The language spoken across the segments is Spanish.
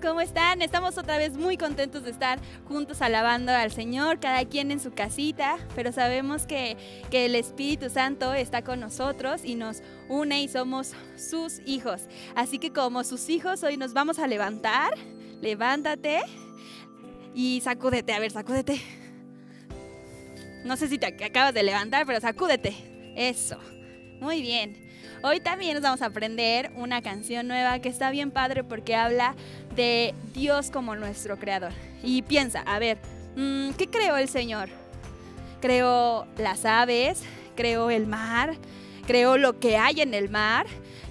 ¿cómo están? Estamos otra vez muy contentos de estar juntos alabando al Señor, cada quien en su casita, pero sabemos que, que, el Espíritu Santo está con nosotros y nos une y somos sus hijos. Así que como sus hijos, hoy nos vamos a levantar. Levántate y sacúdete. A ver, sacúdete. No sé si te acabas de levantar, pero sacúdete. Eso. Muy bien. Hoy también nos vamos a aprender una canción nueva que está bien padre porque habla de Dios como nuestro creador. Y piensa, a ver, mm, ¿qué creó el Señor? Creó las aves, creó el mar, creó lo que hay en el mar,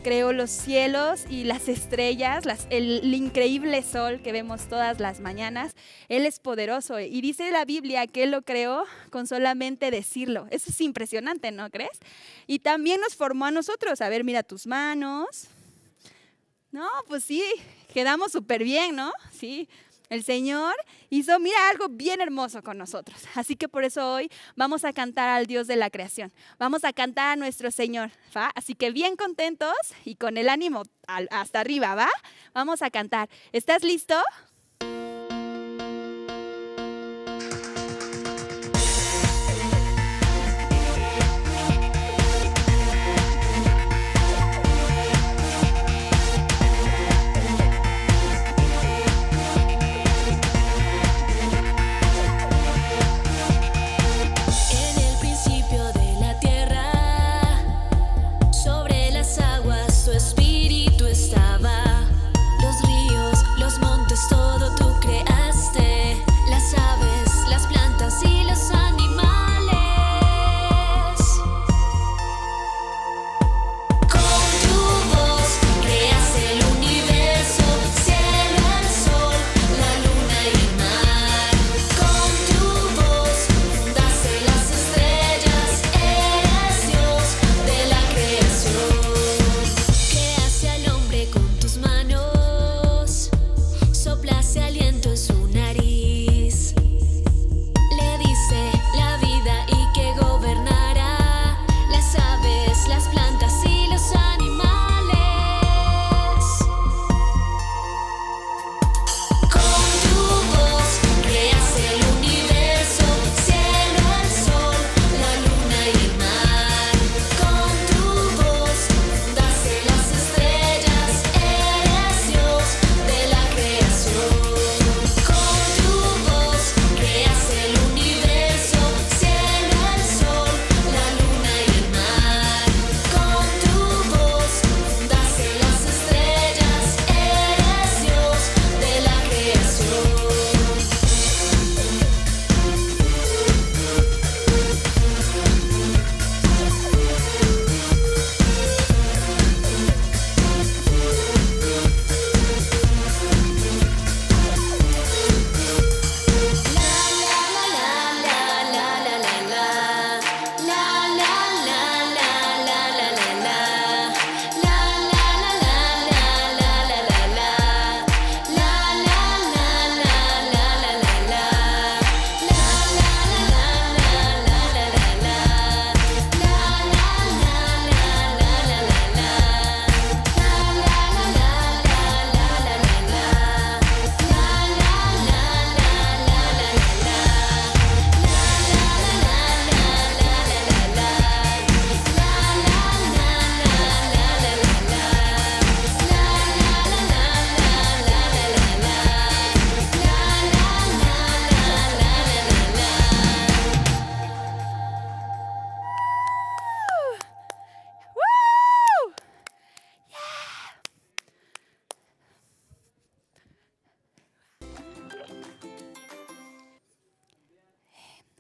creó los cielos y las estrellas, el, increíble sol que vemos todas las mañanas. Él es poderoso y dice la Biblia que Él lo creó con solamente decirlo. Eso es impresionante, ¿no crees? Y también nos formó a nosotros. A ver, mira tus manos. No, pues sí, quedamos súper bien, ¿no? Sí, el Señor hizo, mira, algo bien hermoso con nosotros. Así que por eso hoy vamos a cantar al Dios de la creación. Vamos a cantar a nuestro Señor. ¿va? Así que bien contentos y con el ánimo hasta arriba, ¿va? Vamos a cantar. ¿Estás listo?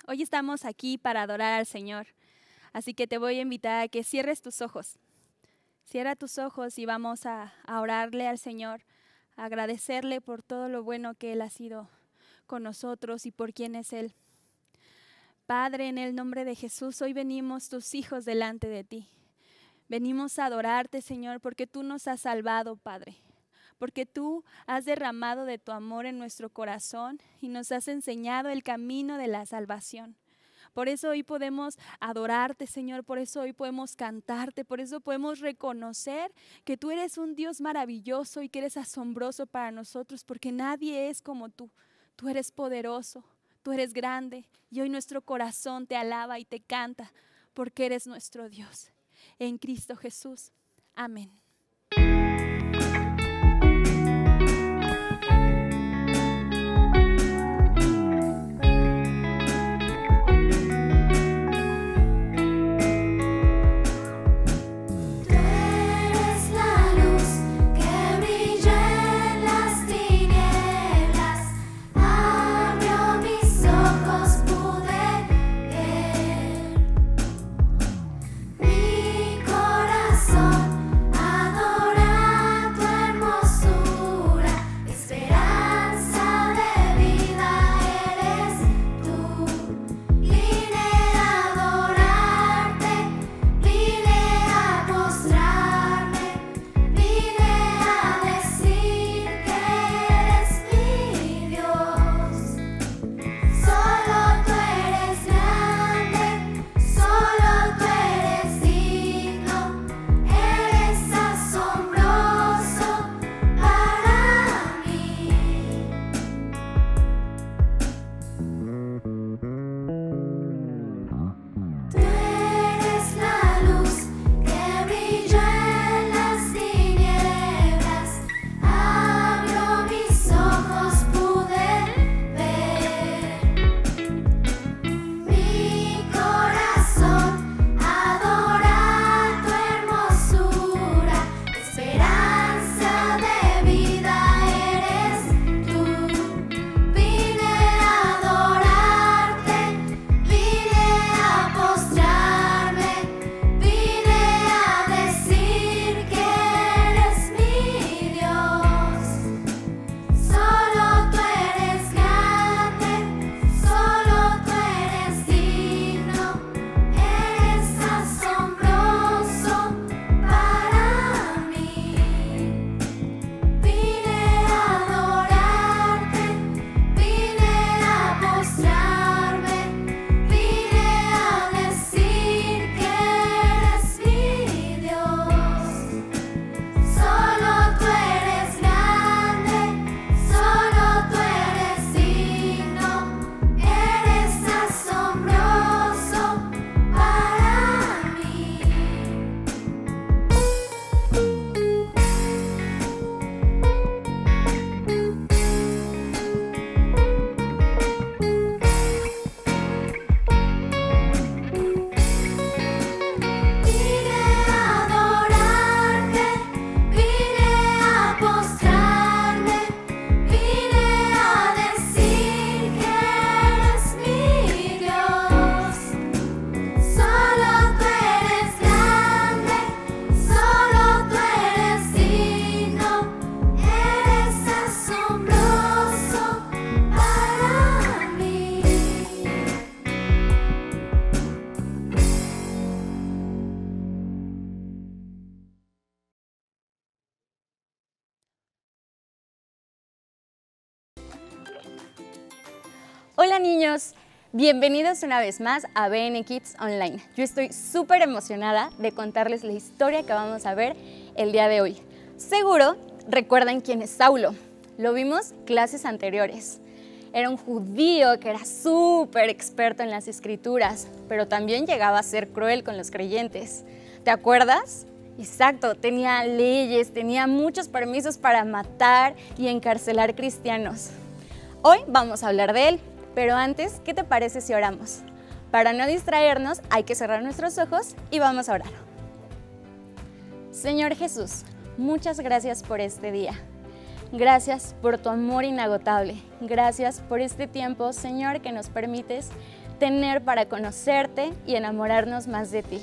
Hoy estamos aquí para adorar al Señor. Así que te voy a invitar a que cierres tus ojos. Cierra tus ojos y vamos a, orarle al Señor, a agradecerle por todo lo bueno que Él ha sido con nosotros y por quién es Él. Padre, en el nombre de Jesús, hoy venimos tus hijos delante de ti. Venimos a adorarte, Señor, porque tú nos has salvado, Padre porque tú has derramado de tu amor en nuestro corazón y nos has enseñado el camino de la salvación. Por eso hoy podemos adorarte, Señor, por eso hoy podemos cantarte, por eso podemos reconocer que tú eres un Dios maravilloso y que eres asombroso para nosotros, porque nadie es como tú. Tú eres poderoso, tú eres grande y hoy nuestro corazón te alaba y te canta porque eres nuestro Dios. En Cristo Jesús. Amén. Bienvenidos una vez más a BN Kids Online. Yo estoy súper emocionada de contarles la historia que vamos a ver el día de hoy. Seguro recuerdan quién es Saulo, lo vimos clases anteriores. Era un judío que era súper experto en las escrituras, pero también llegaba a ser cruel con los creyentes. ¿Te acuerdas? Exacto, tenía leyes, tenía muchos permisos para matar y encarcelar cristianos. Hoy vamos a hablar de él, pero antes, ¿qué te parece si oramos? Para no distraernos, hay que cerrar nuestros ojos y vamos a orar. Señor Jesús, muchas gracias por este día. Gracias por tu amor inagotable. Gracias por este tiempo, Señor, que nos permites tener para conocerte y enamorarnos más de ti.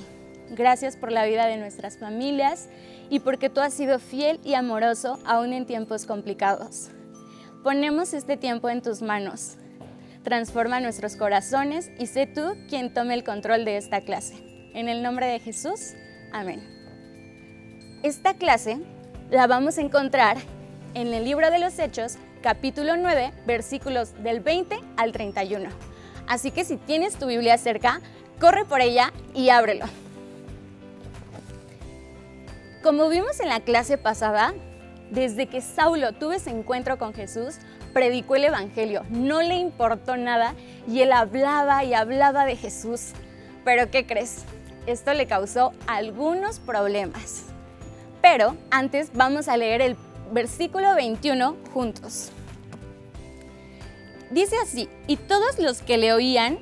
Gracias por la vida de nuestras familias y porque tú has sido fiel y amoroso aún en tiempos complicados. Ponemos este tiempo en tus manos transforma nuestros corazones y sé tú quien tome el control de esta clase. En el nombre de Jesús, amén. Esta clase la vamos a encontrar en el libro de los Hechos, capítulo 9, versículos del 20 al 31. Así que si tienes tu Biblia cerca, corre por ella y ábrelo. Como vimos en la clase pasada, desde que Saulo tuvo ese encuentro con Jesús, predicó el Evangelio, no le importó nada y él hablaba y hablaba de Jesús. Pero ¿qué crees? Esto le causó algunos problemas. Pero antes vamos a leer el versículo 21 juntos. Dice así, y todos los que le oían,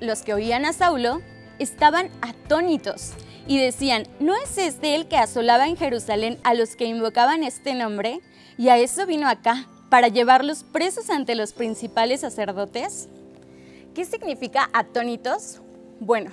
los que oían a Saulo, estaban atónitos y decían, ¿no es este el que asolaba en Jerusalén a los que invocaban este nombre? Y a eso vino acá, para llevarlos presos ante los principales sacerdotes. ¿Qué significa atónitos? Bueno,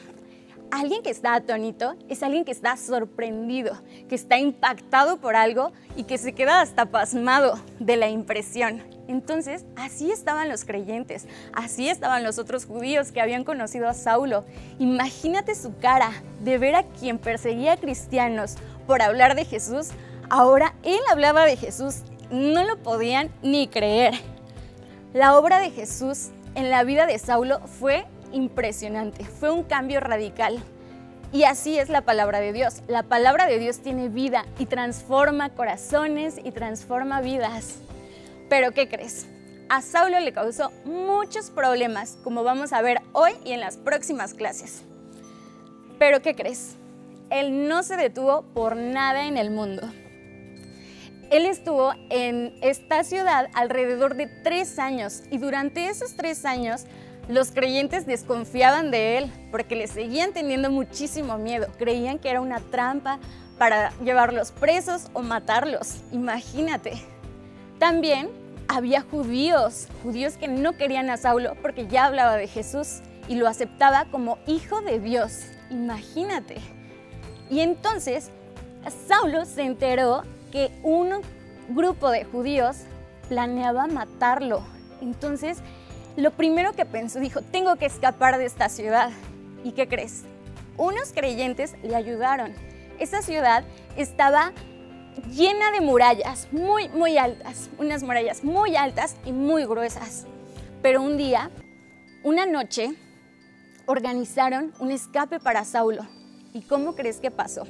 alguien que está atónito es alguien que está sorprendido, que está impactado por algo y que se queda hasta pasmado de la impresión. Entonces, así estaban los creyentes, así estaban los otros judíos que habían conocido a Saulo. Imagínate su cara de ver a quien perseguía a cristianos por hablar de Jesús. Ahora él hablaba de Jesús, no lo podían ni creer. La obra de Jesús en la vida de Saulo fue impresionante, fue un cambio radical. Y así es la palabra de Dios. La palabra de Dios tiene vida y transforma corazones y transforma vidas. Pero ¿qué crees? A Saulo le causó muchos problemas, como vamos a ver hoy y en las próximas clases. Pero ¿qué crees? Él no se detuvo por nada en el mundo. Él estuvo en esta ciudad alrededor de tres años y durante esos tres años los creyentes desconfiaban de él porque le seguían teniendo muchísimo miedo. Creían que era una trampa para llevarlos presos o matarlos. Imagínate. También había judíos, judíos que no querían a Saulo porque ya hablaba de Jesús y lo aceptaba como hijo de Dios. Imagínate. Y entonces Saulo se enteró que un grupo de judíos planeaba matarlo. Entonces lo primero que pensó, dijo, tengo que escapar de esta ciudad. ¿Y qué crees? Unos creyentes le ayudaron. Esa ciudad estaba llena de murallas muy, muy altas, unas murallas muy altas y muy gruesas. Pero un día, una noche, organizaron un escape para Saulo. ¿Y cómo crees que pasó?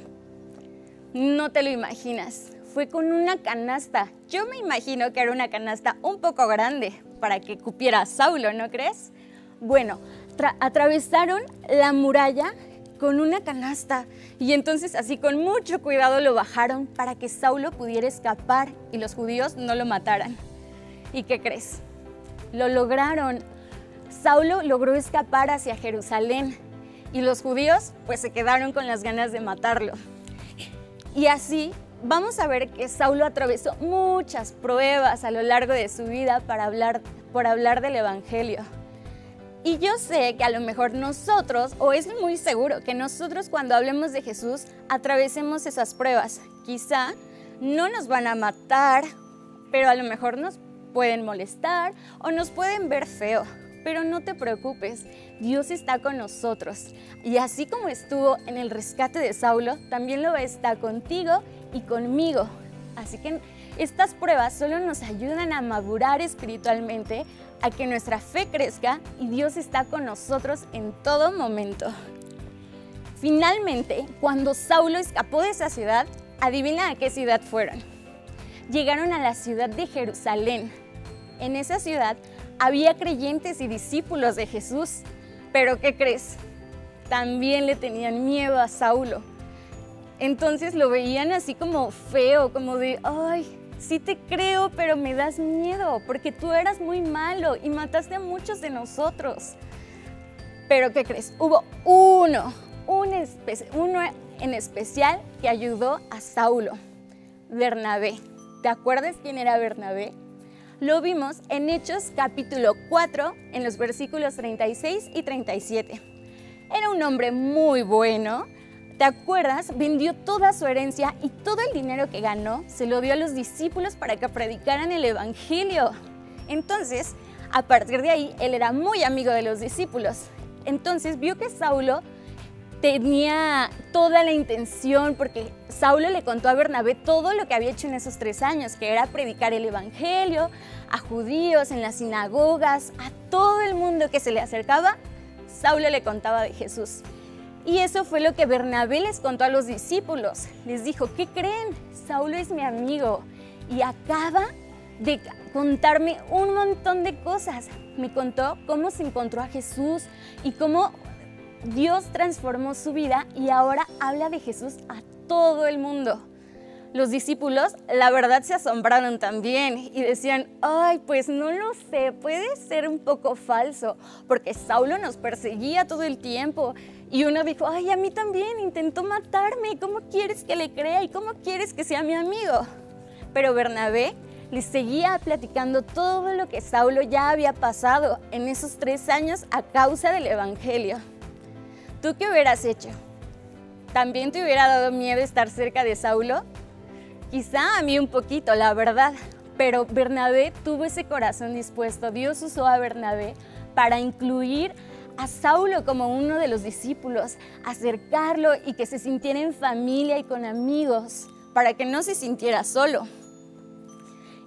No te lo imaginas. Fue con una canasta. Yo me imagino que era una canasta un poco grande, para que cupiera a Saulo, ¿no crees? Bueno, atravesaron la muralla con una canasta y entonces así con mucho cuidado lo bajaron para que Saulo pudiera escapar y los judíos no lo mataran. ¿Y qué crees? Lo lograron. Saulo logró escapar hacia Jerusalén y los judíos pues se quedaron con las ganas de matarlo. Y así vamos a ver que Saulo atravesó muchas pruebas a lo largo de su vida para hablar, por hablar del Evangelio. Y yo sé que a lo mejor nosotros, o es muy seguro que nosotros cuando hablemos de Jesús atravesemos esas pruebas. Quizá no nos van a matar, pero a lo mejor nos pueden molestar o nos pueden ver feo. Pero no te preocupes, Dios está con nosotros. Y así como estuvo en el rescate de Saulo, también lo estar contigo y conmigo. Así que estas pruebas solo nos ayudan a madurar espiritualmente, a que nuestra fe crezca y Dios está con nosotros en todo momento. Finalmente, cuando Saulo escapó de esa ciudad, adivina a qué ciudad fueron. Llegaron a la ciudad de Jerusalén. En esa ciudad había creyentes y discípulos de Jesús, pero ¿qué crees? También le tenían miedo a Saulo entonces lo veían así como feo, como de, ay, sí te creo, pero me das miedo, porque tú eras muy malo y mataste a muchos de nosotros. Pero ¿qué crees? Hubo uno, uno en especial que ayudó a Saulo, Bernabé. ¿Te acuerdas quién era Bernabé? Lo vimos en Hechos capítulo 4, en los versículos 36 y 37. Era un hombre muy bueno, ¿Te acuerdas? Vendió toda su herencia y todo el dinero que ganó se lo dio a los discípulos para que predicaran el Evangelio. Entonces, a partir de ahí, él era muy amigo de los discípulos. Entonces vio que Saulo tenía toda la intención, porque Saulo le contó a Bernabé todo lo que había hecho en esos tres años, que era predicar el Evangelio a judíos, en las sinagogas, a todo el mundo que se le acercaba, Saulo le contaba de Jesús. Y eso fue lo que Bernabé les contó a los discípulos. Les dijo, ¿qué creen? Saulo es mi amigo y acaba de contarme un montón de cosas. Me contó cómo se encontró a Jesús y cómo Dios transformó su vida y ahora habla de Jesús a todo el mundo. Los discípulos, la verdad, se asombraron también y decían, ay, pues no lo sé, puede ser un poco falso, porque Saulo nos perseguía todo el tiempo. Y uno dijo, ay, a mí también intentó matarme, ¿cómo quieres que le crea y cómo quieres que sea mi amigo? Pero Bernabé les seguía platicando todo lo que Saulo ya había pasado en esos tres años a causa del Evangelio. ¿Tú qué hubieras hecho? ¿También te hubiera dado miedo estar cerca de Saulo? Quizá a mí un poquito, la verdad, pero Bernabé tuvo ese corazón dispuesto. Dios usó a Bernabé para incluir a Saulo como uno de los discípulos, acercarlo y que se sintiera en familia y con amigos, para que no se sintiera solo.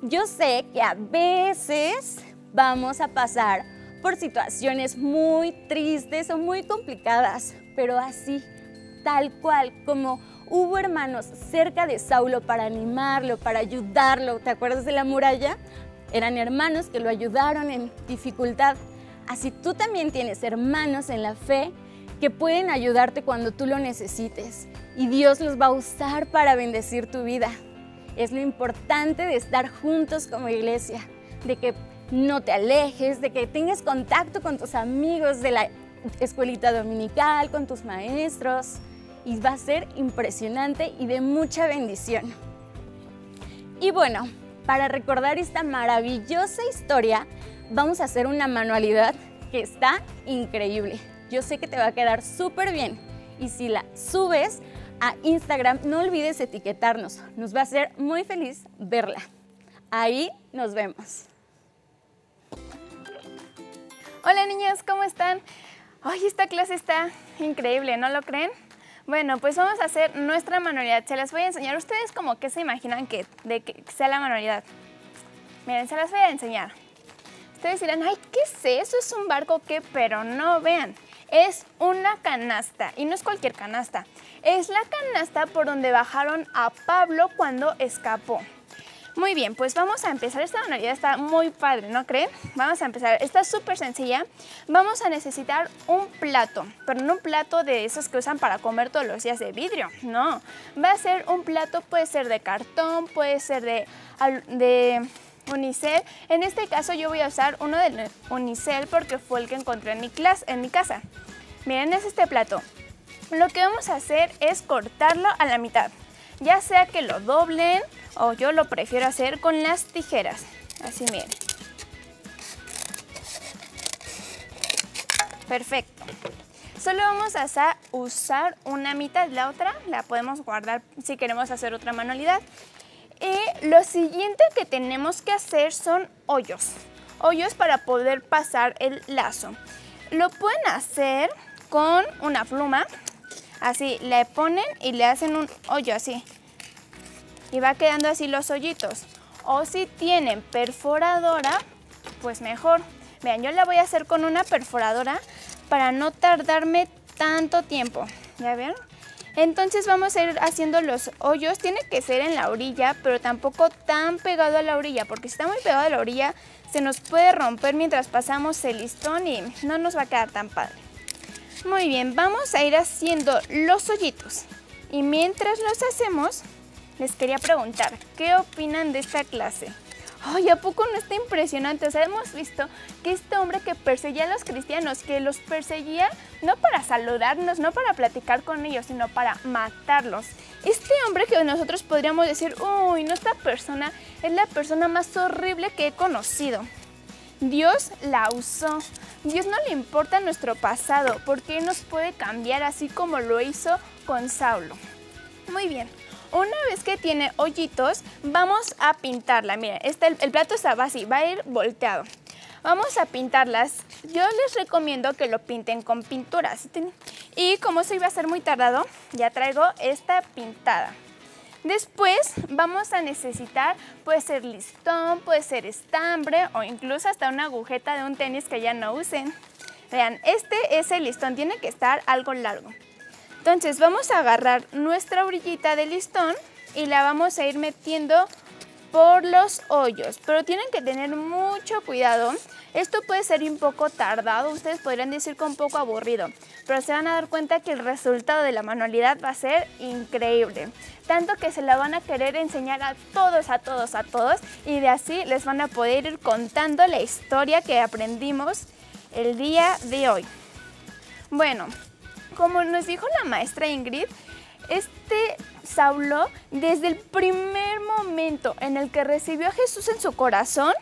Yo sé que a veces vamos a pasar por situaciones muy tristes o muy complicadas, pero así, tal cual, como hubo hermanos cerca de Saulo para animarlo, para ayudarlo. ¿Te acuerdas de la muralla? Eran hermanos que lo ayudaron en dificultad. Así tú también tienes hermanos en la fe que pueden ayudarte cuando tú lo necesites. Y Dios los va a usar para bendecir tu vida. Es lo importante de estar juntos como iglesia, de que no te alejes, de que tengas contacto con tus amigos de la escuelita dominical, con tus maestros y va a ser impresionante y de mucha bendición. Y bueno, para recordar esta maravillosa historia, vamos a hacer una manualidad que está increíble. Yo sé que te va a quedar súper bien y si la subes a Instagram, no olvides etiquetarnos. Nos va a hacer muy feliz verla. Ahí nos vemos. Hola niños, ¿cómo están? Ay, esta clase está increíble, ¿no lo creen? Bueno, pues vamos a hacer nuestra manualidad. Se las voy a enseñar. ¿Ustedes como qué se imaginan que, de que sea la manualidad? Miren, se las voy a enseñar. Ustedes dirán, ay, ¿qué es eso? ¿Es un barco qué? Pero no, vean. Es una canasta y no es cualquier canasta. Es la canasta por donde bajaron a Pablo cuando escapó. Muy bien, pues vamos a empezar. Esta manualidad está muy padre, ¿no creen? Vamos a empezar. Está súper sencilla. Vamos a necesitar un plato, pero no un plato de esos que usan para comer todos los días de vidrio, no. Va a ser un plato, puede ser de cartón, puede ser de, de unicel. En este caso yo voy a usar uno de unicel porque fue el que encontré en mi, clase, en mi casa. Miren, es este plato. Lo que vamos a hacer es cortarlo a la mitad. Ya sea que lo doblen o yo lo prefiero hacer con las tijeras. Así miren. Perfecto. Solo vamos a usar una mitad, la otra la podemos guardar si queremos hacer otra manualidad. Y lo siguiente que tenemos que hacer son hoyos. Hoyos para poder pasar el lazo. Lo pueden hacer con una pluma. Así, le ponen y le hacen un hoyo así y va quedando así los hoyitos. O si tienen perforadora, pues mejor. Vean, yo la voy a hacer con una perforadora para no tardarme tanto tiempo. ¿Ya ven? Entonces vamos a ir haciendo los hoyos. Tiene que ser en la orilla, pero tampoco tan pegado a la orilla, porque si está muy pegado a la orilla se nos puede romper mientras pasamos el listón y no nos va a quedar tan padre. Muy bien, vamos a ir haciendo los hoyitos. Y mientras los hacemos, les quería preguntar, ¿qué opinan de esta clase? Ay, ¿a poco no está impresionante? O sea, hemos visto que este hombre que perseguía a los cristianos, que los perseguía no para saludarnos, no para platicar con ellos, sino para matarlos. Este hombre que nosotros podríamos decir, uy, no, esta persona es la persona más horrible que he conocido. Dios la usó. Dios no le importa nuestro pasado, porque nos puede cambiar así como lo hizo con Saulo. Muy bien, una vez que tiene hoyitos, vamos a pintarla. Miren, este, el, plato está así, va a ir volteado. Vamos a pintarlas. Yo les recomiendo que lo pinten con pinturas. Y como se iba a ser muy tardado, ya traigo esta pintada. Después vamos a necesitar, puede ser listón, puede ser estambre o incluso hasta una agujeta de un tenis que ya no usen. Vean, este es el listón, tiene que estar algo largo. Entonces vamos a agarrar nuestra orillita de listón y la vamos a ir metiendo por los hoyos, pero tienen que tener mucho cuidado. Esto puede ser un poco tardado, ustedes podrían decir que un poco aburrido, pero se van a dar cuenta que el resultado de la manualidad va a ser increíble. Tanto que se la van a querer enseñar a todos, a todos, a todos y de así les van a poder ir contando la historia que aprendimos el día de hoy. Bueno, como nos dijo la maestra Ingrid, este Saulo, desde el primer momento en el que recibió a Jesús en su corazón,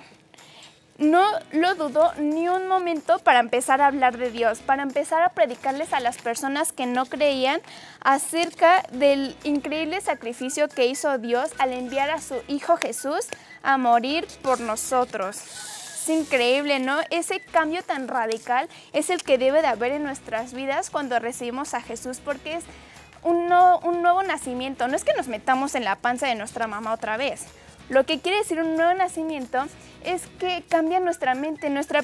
no lo dudó ni un momento para empezar a hablar de Dios, para empezar a predicarles a las personas que no creían acerca del increíble sacrificio que hizo Dios al enviar a su Hijo Jesús a morir por nosotros. Es increíble, ¿no? Ese cambio tan radical es el que debe de haber en nuestras vidas cuando recibimos a Jesús, porque es un, un nuevo nacimiento. No es que nos metamos en la panza de nuestra mamá otra vez. Lo que quiere decir un nuevo nacimiento es que cambia nuestra mente, nuestra,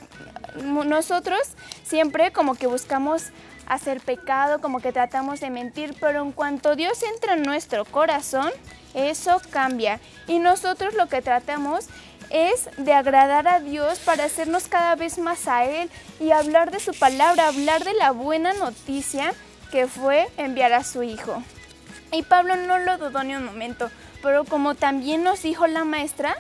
nosotros siempre como que buscamos hacer pecado, como que tratamos de mentir, pero en cuanto Dios entra en nuestro corazón, eso cambia. Y nosotros lo que tratamos es de agradar a Dios para hacernos cada vez más a Él y hablar de su palabra, hablar de la buena noticia que fue enviar a su hijo. Y Pablo no lo dudó ni un momento, pero como también nos dijo la maestra,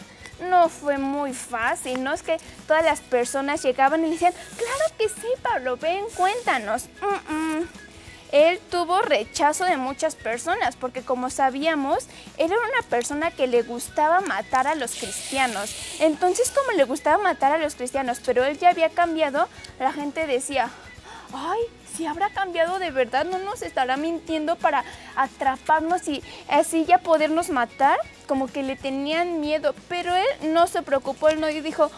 no fue muy fácil, no es que todas las personas llegaban y decían, claro que sí, Pablo, ven, cuéntanos. Él tuvo rechazo de muchas personas porque como sabíamos, era una persona que le gustaba matar a los cristianos. Entonces como le gustaba matar a los cristianos, pero él ya había cambiado, la gente decía, ay, si habrá cambiado de verdad, no nos estará mintiendo para atraparnos y así ya podernos matar. Como que le tenían miedo, pero él no se preocupó, él no dijo,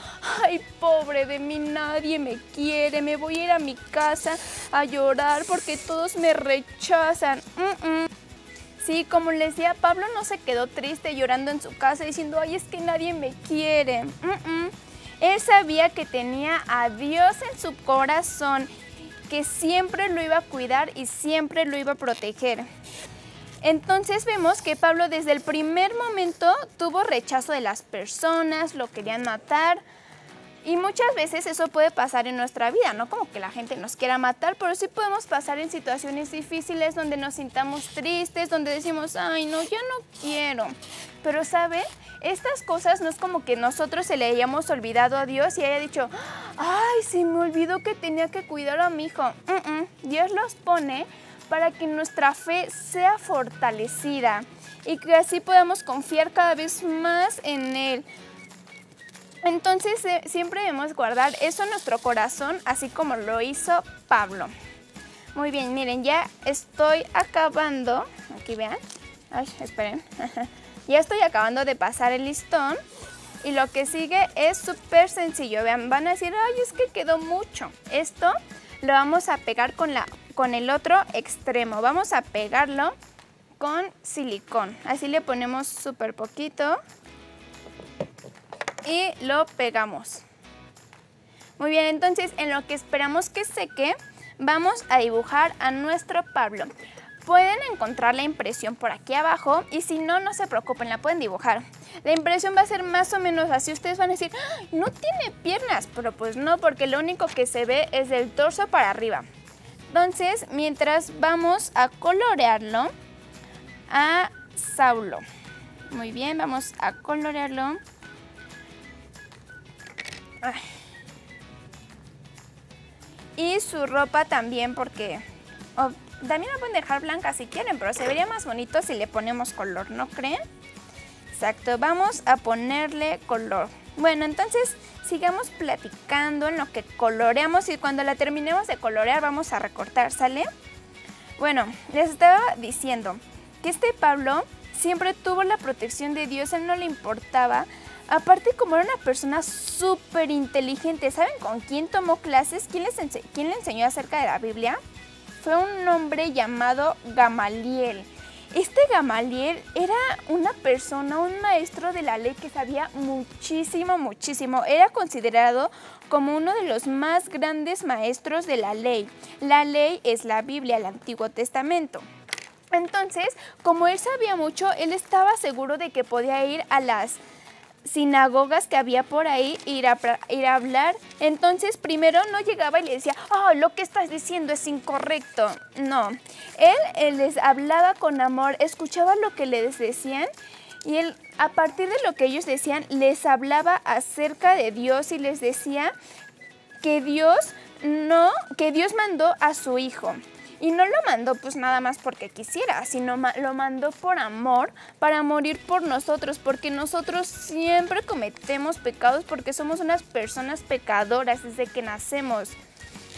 ay, pobre de mí, nadie me quiere, me voy a ir a mi casa a llorar porque todos me rechazan. Sí, como les decía, Pablo no se quedó triste llorando en su casa diciendo, ay, es que nadie me quiere. Él sabía que tenía a Dios en su corazón que siempre lo iba a cuidar y siempre lo iba a proteger. Entonces vemos que Pablo desde el primer momento tuvo rechazo de las personas, lo querían matar, y muchas veces eso puede pasar en nuestra vida, no como que la gente nos quiera matar, pero sí podemos pasar en situaciones difíciles donde nos sintamos tristes, donde decimos, ay, no, ya no quiero. Pero, ¿sabe? Estas cosas no es como que nosotros se le hayamos olvidado a Dios y haya dicho, ay, se me olvidó que tenía que cuidar a mi hijo. Dios los pone para que nuestra fe sea fortalecida y que así podamos confiar cada vez más en Él. Entonces eh, siempre debemos guardar eso en nuestro corazón, así como lo hizo Pablo. Muy bien, miren, ya estoy acabando, aquí vean, ay, esperen, ya estoy acabando de pasar el listón. Y lo que sigue es súper sencillo, vean, van a decir, ay, es que quedó mucho. Esto lo vamos a pegar con, la, con el otro extremo, vamos a pegarlo con silicón, así le ponemos súper poquito y lo pegamos. Muy bien, entonces en lo que esperamos que seque, vamos a dibujar a nuestro Pablo. Pueden encontrar la impresión por aquí abajo y si no, no se preocupen, la pueden dibujar. La impresión va a ser más o menos así. Ustedes van a decir, no tiene piernas, pero pues no, porque lo único que se ve es del torso para arriba. Entonces, mientras vamos a colorearlo a Saulo. Muy bien, vamos a colorearlo. Y su ropa también porque... también la pueden dejar blanca si quieren, pero se vería más bonito si le ponemos color, ¿no creen? Exacto, vamos a ponerle color. Bueno, entonces sigamos platicando en lo que coloreamos y cuando la terminemos de colorear vamos a recortar, ¿sale? Bueno, les estaba diciendo que este Pablo siempre tuvo la protección de Dios, él no le importaba Aparte, como era una persona súper inteligente, ¿saben con quién tomó clases? ¿Quién, les ¿Quién le enseñó acerca de la Biblia? Fue un hombre llamado Gamaliel. Este Gamaliel era una persona, un maestro de la ley que sabía muchísimo, muchísimo. Era considerado como uno de los más grandes maestros de la ley. La ley es la Biblia, el Antiguo Testamento. Entonces, como él sabía mucho, él estaba seguro de que podía ir a las sinagogas que había por ahí ir a, ir a hablar. Entonces primero no llegaba y le decía, oh, lo que estás diciendo es incorrecto. No, él, él, les hablaba con amor, escuchaba lo que les decían y él a partir de lo que ellos decían les hablaba acerca de Dios y les decía que Dios no, que Dios mandó a su hijo. Y no lo mandó pues nada más porque quisiera, sino lo mandó por amor para morir por nosotros, porque nosotros siempre cometemos pecados porque somos unas personas pecadoras desde que nacemos.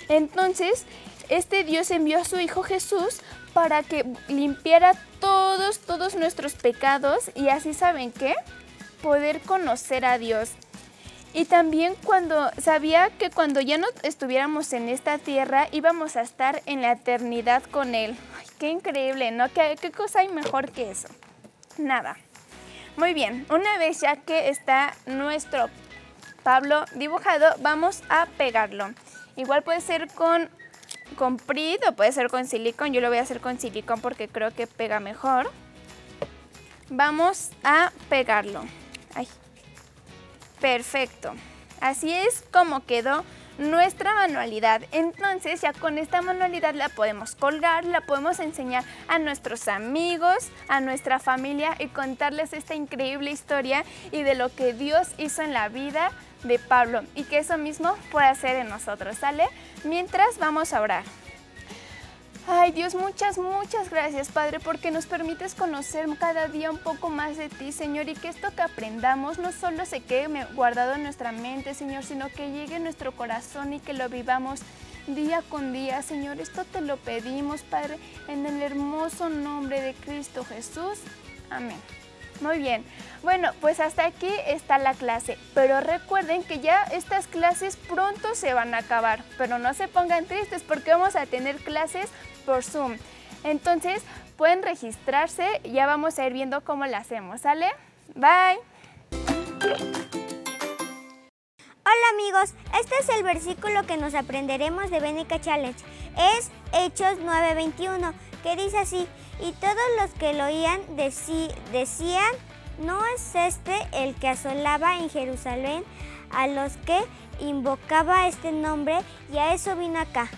Entonces, este Dios envió a su Hijo Jesús para que limpiara todos, todos nuestros pecados y así saben qué, poder conocer a Dios. Y también cuando sabía que cuando ya no estuviéramos en esta tierra íbamos a estar en la eternidad con Él. qué increíble, ¿no? ¿Qué, ¿Qué cosa hay mejor que eso? Nada. Muy bien, una vez ya que está nuestro Pablo dibujado, vamos a pegarlo. Igual puede ser con, con o puede ser con silicón. Yo lo voy a hacer con silicón porque creo que pega mejor. Vamos a pegarlo. Ay, Perfecto. Así es como quedó nuestra manualidad. Entonces ya con esta manualidad la podemos colgar, la podemos enseñar a nuestros amigos, a nuestra familia y contarles esta increíble historia y de lo que Dios hizo en la vida de Pablo y que eso mismo puede hacer en nosotros, ¿sale? Mientras vamos a orar. Ay Dios, muchas, muchas gracias Padre porque nos permites conocer cada día un poco más de ti Señor y que esto que aprendamos no solo se quede guardado en nuestra mente Señor, sino que llegue a nuestro corazón y que lo vivamos día con día Señor. Esto te lo pedimos Padre en el hermoso nombre de Cristo Jesús. Amén. Muy bien. Bueno, pues hasta aquí está la clase, pero recuerden que ya estas clases pronto se van a acabar, pero no se pongan tristes porque vamos a tener clases por Zoom. Entonces, pueden registrarse, ya vamos a ir viendo cómo lo hacemos, ¿sale? Bye. Hola amigos, este es el versículo que nos aprenderemos de Benica Challenge. Es Hechos 9:21, que dice así, y todos los que lo oían decían, ¿no es este el que asolaba en Jerusalén a los que invocaba este nombre? Y a eso vino acá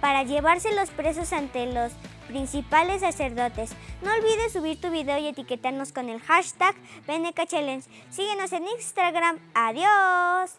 para llevarse los presos ante los principales sacerdotes. No olvides subir tu video y etiquetarnos con el hashtag Challenge. Síguenos en Instagram. Adiós.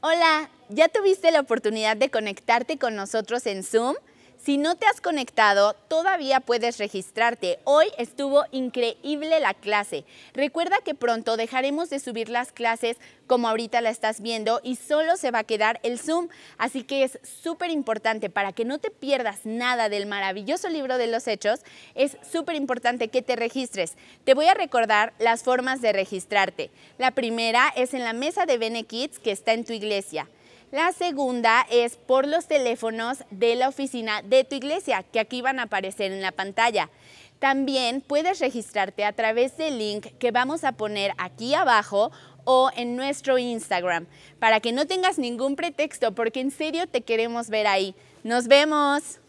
Hola, ¿ya tuviste la oportunidad de conectarte con nosotros en Zoom? Si no te has conectado, todavía puedes registrarte. Hoy estuvo increíble la clase. Recuerda que pronto dejaremos de subir las clases como ahorita la estás viendo y solo se va a quedar el Zoom. Así que es súper importante para que no te pierdas nada del maravilloso libro de los hechos, es súper importante que te registres. Te voy a recordar las formas de registrarte. La primera es en la mesa de Bene Kids que está en tu iglesia. La segunda es por los teléfonos de la oficina de tu iglesia, que aquí van a aparecer en la pantalla. También puedes registrarte a través del link que vamos a poner aquí abajo o en nuestro Instagram, para que no tengas ningún pretexto, porque en serio te queremos ver ahí. Nos vemos.